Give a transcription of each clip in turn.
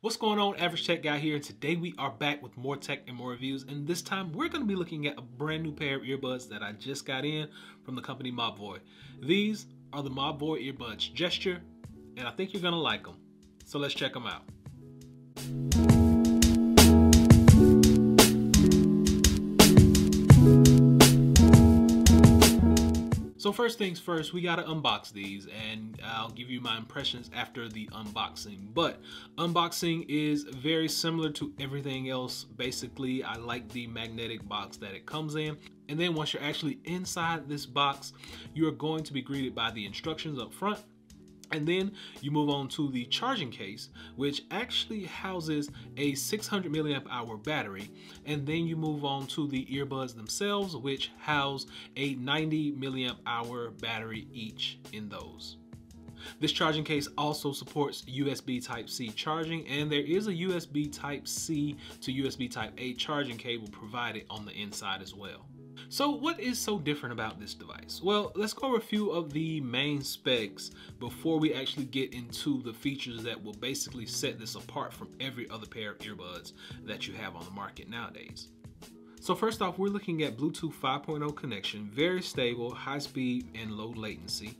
What's going on, Average Tech Guy here, and today we are back with more tech and more reviews, and this time we're going to be looking at a brand new pair of earbuds that I just got in from the company Mobvoi. These are the Mobvoi earbuds Gesture, and I think you're going to like them. So let's check them out. So first things first, we gotta unbox these and I'll give you my impressions after the unboxing. But unboxing is very similar to everything else. Basically, I like the magnetic box that it comes in. And then once you're actually inside this box, you're going to be greeted by the instructions up front and then you move on to the charging case, which actually houses a 600 milliamp hour battery. And then you move on to the earbuds themselves, which house a 90 milliamp hour battery each in those. This charging case also supports USB Type-C charging and there is a USB Type-C to USB Type-A charging cable provided on the inside as well. So what is so different about this device? Well, let's go over a few of the main specs before we actually get into the features that will basically set this apart from every other pair of earbuds that you have on the market nowadays. So first off, we're looking at Bluetooth 5.0 connection, very stable, high speed, and low latency.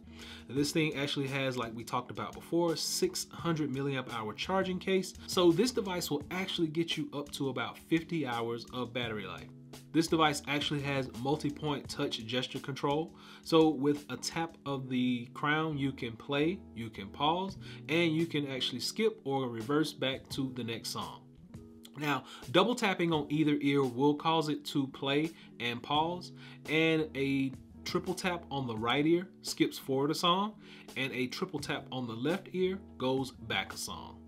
This thing actually has, like we talked about before, 600 milliamp hour charging case. So this device will actually get you up to about 50 hours of battery life. This device actually has multi-point touch gesture control. So with a tap of the crown, you can play, you can pause, and you can actually skip or reverse back to the next song. Now, double tapping on either ear will cause it to play and pause, and a triple tap on the right ear skips forward a song, and a triple tap on the left ear goes back a song.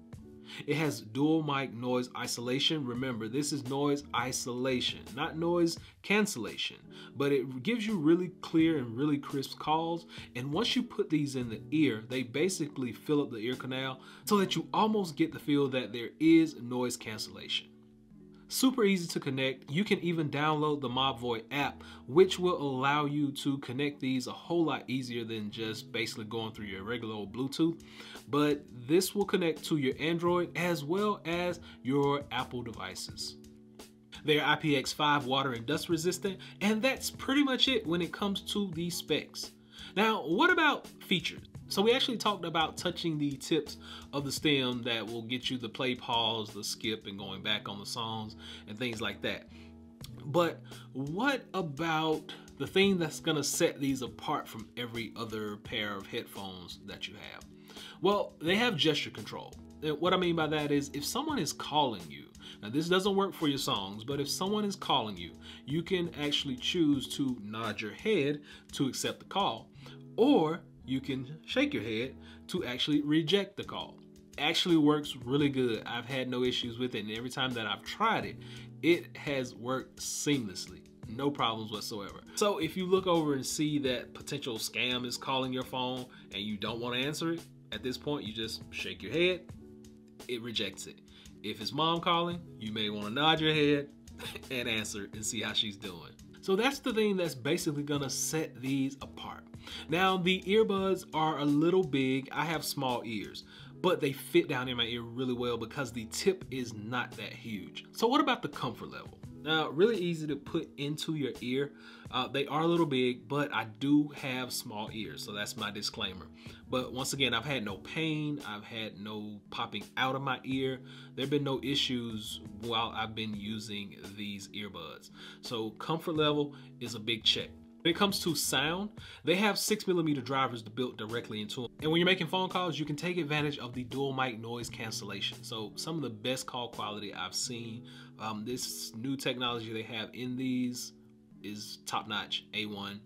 It has dual mic noise isolation. Remember, this is noise isolation, not noise cancellation, but it gives you really clear and really crisp calls. And once you put these in the ear, they basically fill up the ear canal so that you almost get the feel that there is noise cancellation. Super easy to connect. You can even download the Mobvoi app, which will allow you to connect these a whole lot easier than just basically going through your regular old Bluetooth. But this will connect to your Android as well as your Apple devices. They're IPX5 water and dust resistant, and that's pretty much it when it comes to these specs. Now, what about features? So we actually talked about touching the tips of the stem that will get you the play pause, the skip, and going back on the songs and things like that. But what about the thing that's gonna set these apart from every other pair of headphones that you have? Well, they have gesture control. What I mean by that is if someone is calling you, now this doesn't work for your songs, but if someone is calling you, you can actually choose to nod your head to accept the call, or you can shake your head to actually reject the call. Actually works really good. I've had no issues with it, and every time that I've tried it, it has worked seamlessly. No problems whatsoever. So if you look over and see that potential scam is calling your phone and you don't want to answer it, at this point you just shake your head, it rejects it. If it's mom calling, you may want to nod your head and answer and see how she's doing. So that's the thing that's basically gonna set these apart. Now the earbuds are a little big. I have small ears, but they fit down in my ear really well because the tip is not that huge. So what about the comfort level? Now, really easy to put into your ear. Uh, they are a little big, but I do have small ears, so that's my disclaimer. But once again, I've had no pain. I've had no popping out of my ear. There have been no issues while I've been using these earbuds. So comfort level is a big check. When it comes to sound, they have six millimeter drivers built directly into them. And when you're making phone calls, you can take advantage of the dual mic noise cancellation. So some of the best call quality I've seen. Um, this new technology they have in these is top notch, A1.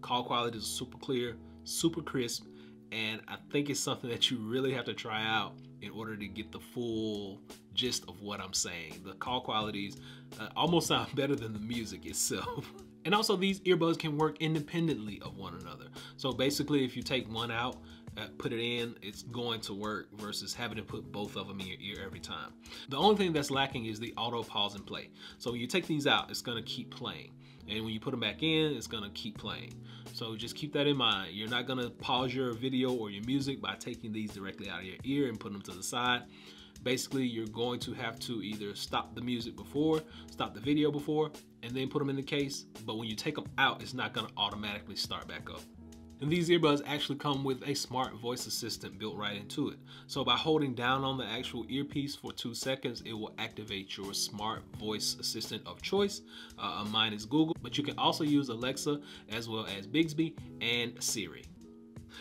Call quality is super clear, super crisp, and I think it's something that you really have to try out in order to get the full gist of what I'm saying. The call qualities uh, almost sound better than the music itself. And also these earbuds can work independently of one another. So basically if you take one out, uh, put it in, it's going to work versus having to put both of them in your ear every time. The only thing that's lacking is the auto pause and play. So when you take these out, it's gonna keep playing. And when you put them back in, it's gonna keep playing. So just keep that in mind. You're not gonna pause your video or your music by taking these directly out of your ear and putting them to the side. Basically, you're going to have to either stop the music before, stop the video before, and then put them in the case. But when you take them out, it's not gonna automatically start back up. And these earbuds actually come with a smart voice assistant built right into it. So by holding down on the actual earpiece for two seconds, it will activate your smart voice assistant of choice. Uh, mine is Google, but you can also use Alexa as well as Bixby and Siri.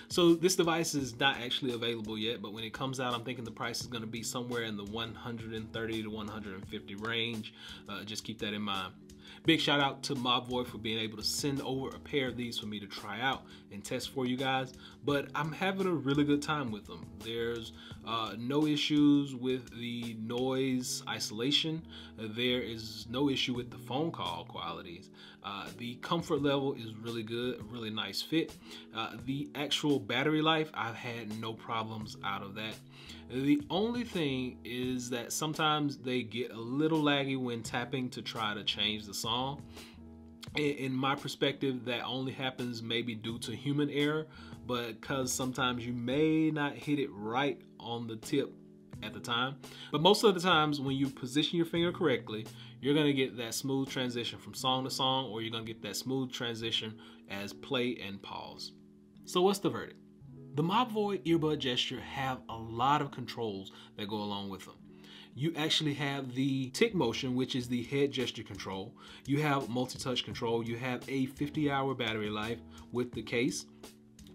So this device is not actually available yet, but when it comes out, I'm thinking the price is gonna be somewhere in the 130 to 150 range. Uh, just keep that in mind. Big shout out to Mobvoi for being able to send over a pair of these for me to try out and test for you guys. But I'm having a really good time with them. There's uh, no issues with the noise isolation. There is no issue with the phone call qualities. Uh, the comfort level is really good, really nice fit. Uh, the actual battery life, I've had no problems out of that. The only thing is that sometimes they get a little laggy when tapping to try to change the song. In my perspective, that only happens maybe due to human error, but because sometimes you may not hit it right on the tip at the time. But most of the times when you position your finger correctly, you're gonna get that smooth transition from song to song, or you're gonna get that smooth transition as play and pause. So what's the verdict? The Mobvoi earbud gesture have a lot of controls that go along with them. You actually have the TicMotion, which is the head gesture control. You have multi-touch control. You have a 50 hour battery life with the case.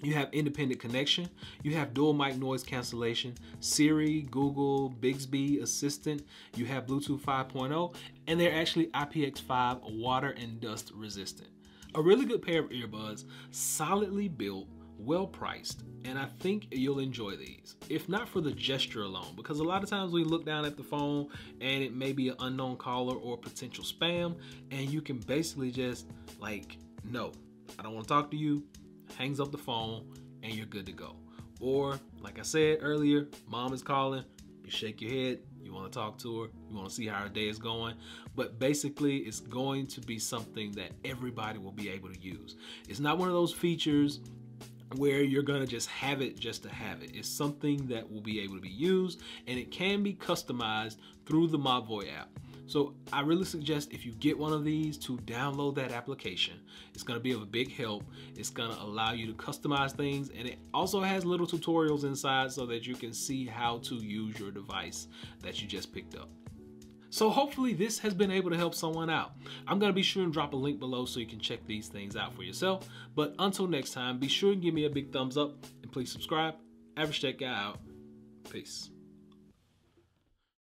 You have independent connection. You have dual mic noise cancellation, Siri, Google, Bixby Assistant. You have Bluetooth 5.0, and they're actually IPX5 water and dust resistant. A really good pair of earbuds, solidly built, well priced, and I think you'll enjoy these. If not for the gesture alone, because a lot of times we look down at the phone and it may be an unknown caller or potential spam, and you can basically just like, no, I don't want to talk to you, hangs up the phone, and you're good to go. Or, like I said earlier, mom is calling, you shake your head, you want to talk to her, you want to see how her day is going. But basically, it's going to be something that everybody will be able to use. It's not one of those features where you're gonna just have it just to have it. It's something that will be able to be used and it can be customized through the Mobvoi app. So I really suggest if you get one of these to download that application. It's gonna be of a big help. It's gonna allow you to customize things and it also has little tutorials inside so that you can see how to use your device that you just picked up. So hopefully this has been able to help someone out. I'm going to be sure and drop a link below so you can check these things out for yourself. But until next time, be sure and give me a big thumbs up and please subscribe. Average Tech Guy out. Peace.